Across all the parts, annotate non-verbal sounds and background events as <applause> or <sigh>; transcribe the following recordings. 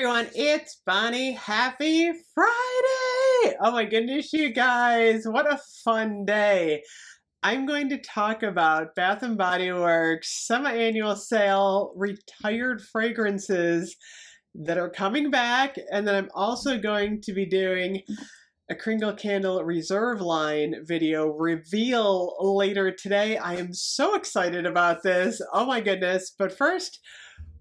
everyone, it's Bonnie. Happy Friday! Oh my goodness, you guys, what a fun day. I'm going to talk about Bath & Body Works semi-annual sale retired fragrances that are coming back, and then I'm also going to be doing a Kringle Candle Reserve line video reveal later today. I am so excited about this. Oh my goodness. But first,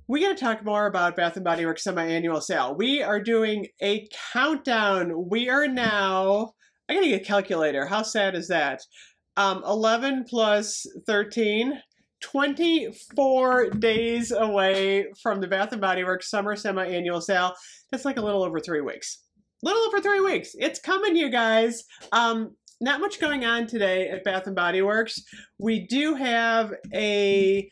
we got to talk more about Bath & Body Works semi-annual sale. We are doing a countdown. We are now, I got to get a calculator. How sad is that? Um, 11 plus 13, 24 days away from the Bath & Body Works summer semi-annual sale. That's like a little over three weeks. Little over three weeks. It's coming, you guys. Um, not much going on today at Bath & Body Works. We do have a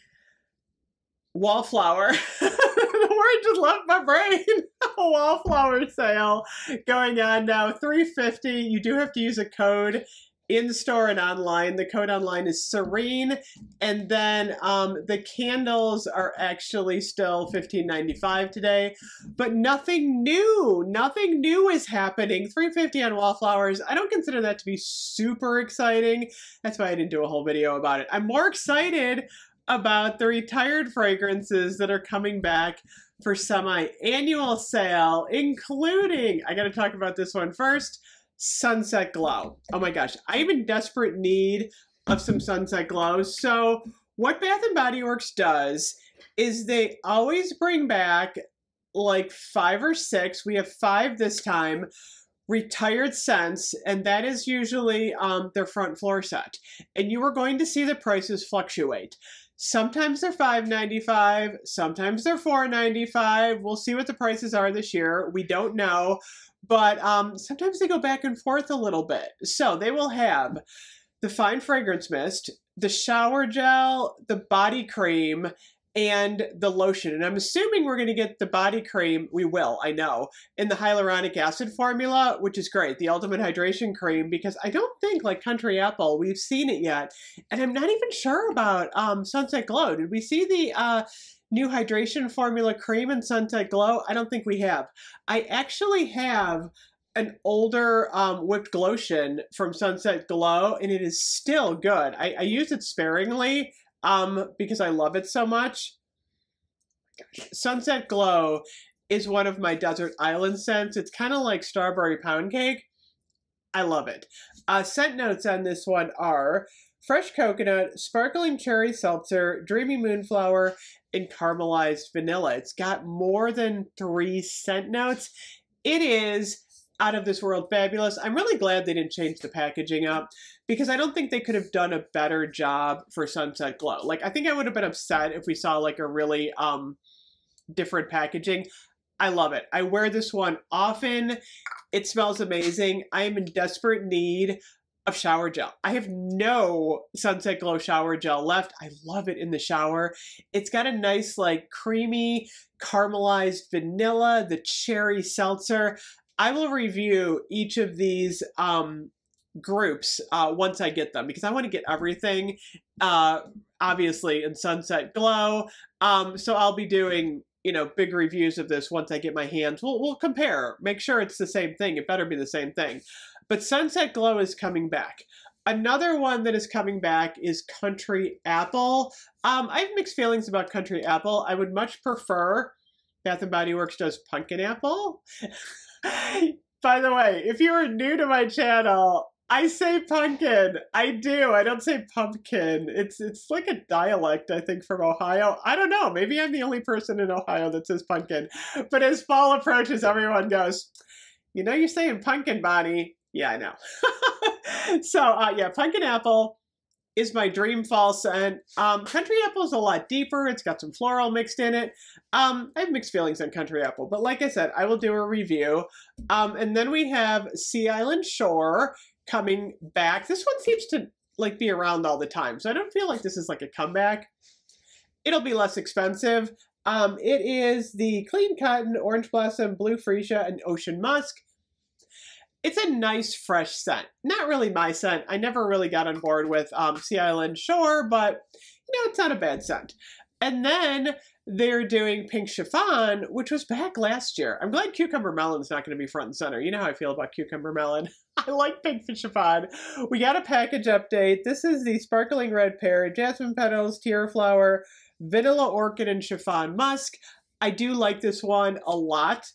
wallflower. <laughs> the word just left my brain. <laughs> a wallflower sale going on now. 350. You do have to use a code in store and online. The code online is Serene, and then um, the candles are actually still $15.95 today, but nothing new. Nothing new is happening. 350 on wallflowers. I don't consider that to be super exciting. That's why I didn't do a whole video about it. I'm more excited about the retired fragrances that are coming back for semi-annual sale, including, I gotta talk about this one first, Sunset Glow. Oh my gosh, I'm in desperate need of some Sunset Glow. So what Bath & Body Works does is they always bring back like five or six, we have five this time, retired scents, and that is usually um, their front floor set. And you are going to see the prices fluctuate. Sometimes they're $5.95, sometimes they're $4.95. We'll see what the prices are this year. We don't know, but um, sometimes they go back and forth a little bit. So they will have the fine fragrance mist, the shower gel, the body cream, and the lotion. And I'm assuming we're going to get the body cream. We will, I know, in the hyaluronic acid formula, which is great. The ultimate hydration cream, because I don't think, like Country Apple, we've seen it yet. And I'm not even sure about um, Sunset Glow. Did we see the uh, new hydration formula cream in Sunset Glow? I don't think we have. I actually have an older um, whipped lotion from Sunset Glow, and it is still good. I, I use it sparingly um, because I love it so much. Sunset Glow is one of my desert island scents. It's kind of like strawberry pound cake. I love it. Uh, scent notes on this one are fresh coconut, sparkling cherry seltzer, dreamy moonflower, and caramelized vanilla. It's got more than three scent notes. It is out of this world fabulous. I'm really glad they didn't change the packaging up because I don't think they could have done a better job for Sunset Glow. Like I think I would have been upset if we saw like a really um different packaging. I love it. I wear this one often. It smells amazing. I am in desperate need of shower gel. I have no Sunset Glow shower gel left. I love it in the shower. It's got a nice like creamy caramelized vanilla, the cherry seltzer. I will review each of these um, groups uh, once I get them because I want to get everything, uh, obviously, in Sunset Glow. Um, so I'll be doing you know big reviews of this once I get my hands. We'll we'll compare, make sure it's the same thing. It better be the same thing. But Sunset Glow is coming back. Another one that is coming back is Country Apple. Um, I have mixed feelings about Country Apple. I would much prefer Bath and Body Works does Pumpkin Apple. <laughs> <laughs> By the way, if you are new to my channel, I say pumpkin. I do. I don't say pumpkin. It's it's like a dialect, I think, from Ohio. I don't know. Maybe I'm the only person in Ohio that says pumpkin. But as fall approaches, everyone goes, you know you're saying pumpkin, Bonnie. Yeah, I know. <laughs> so, uh, yeah, pumpkin apple is my dream fall scent. Um, country apple is a lot deeper. It's got some floral mixed in it. Um, I have mixed feelings on country apple, but like I said, I will do a review. Um, and then we have Sea Island Shore coming back. This one seems to like be around all the time, so I don't feel like this is like a comeback. It'll be less expensive. Um, it is the Clean Cotton, Orange Blossom, Blue Freesia, and Ocean Musk. It's a nice fresh scent. Not really my scent. I never really got on board with um, Sea Island Shore, but you know, it's not a bad scent. And then they're doing Pink Chiffon, which was back last year. I'm glad Cucumber Melon's not going to be front and center. You know how I feel about Cucumber Melon. <laughs> I like Pink Chiffon. We got a package update. This is the Sparkling Red Pear, Jasmine Petals, Tiara Flower, Vanilla Orchid, and Chiffon Musk. I do like this one a lot.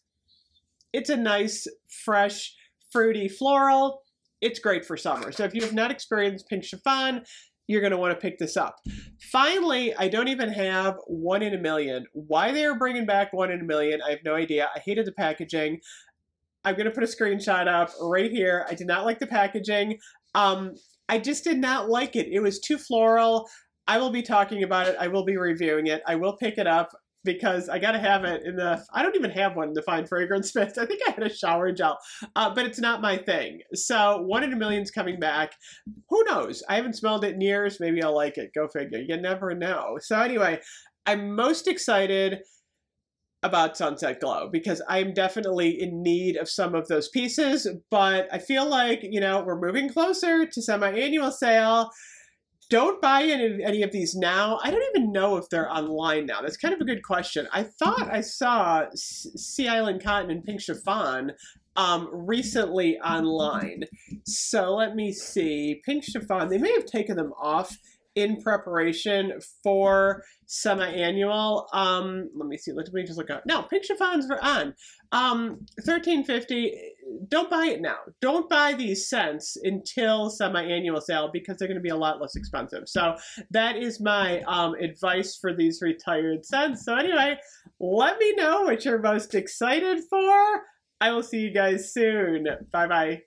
It's a nice, fresh, fruity floral. It's great for summer. So if you have not experienced Pink Chiffon, you're going to want to pick this up. Finally, I don't even have one in a million. Why they are bringing back one in a million, I have no idea. I hated the packaging. I'm going to put a screenshot up right here. I did not like the packaging. Um, I just did not like it. It was too floral. I will be talking about it. I will be reviewing it. I will pick it up because I gotta have it in the. I don't even have one in the fine fragrance <laughs> mist. I think I had a shower gel, uh, but it's not my thing. So one in a million's coming back. Who knows? I haven't smelled it in years. Maybe I'll like it. Go figure. You never know. So anyway, I'm most excited about Sunset Glow because I'm definitely in need of some of those pieces, but I feel like, you know, we're moving closer to semi-annual sale don't buy any, any of these now. I don't even know if they're online now. That's kind of a good question. I thought I saw Sea Island Cotton and Pink Chiffon um, recently online. So let me see. Pink Chiffon, they may have taken them off in preparation for semi-annual. Um, let me see. Let me just look up. No, Pink Chiffons are on. Um, thirteen fifty don't buy it now. Don't buy these scents until semi-annual sale because they're going to be a lot less expensive. So that is my um, advice for these retired scents. So anyway, let me know what you're most excited for. I will see you guys soon. Bye bye.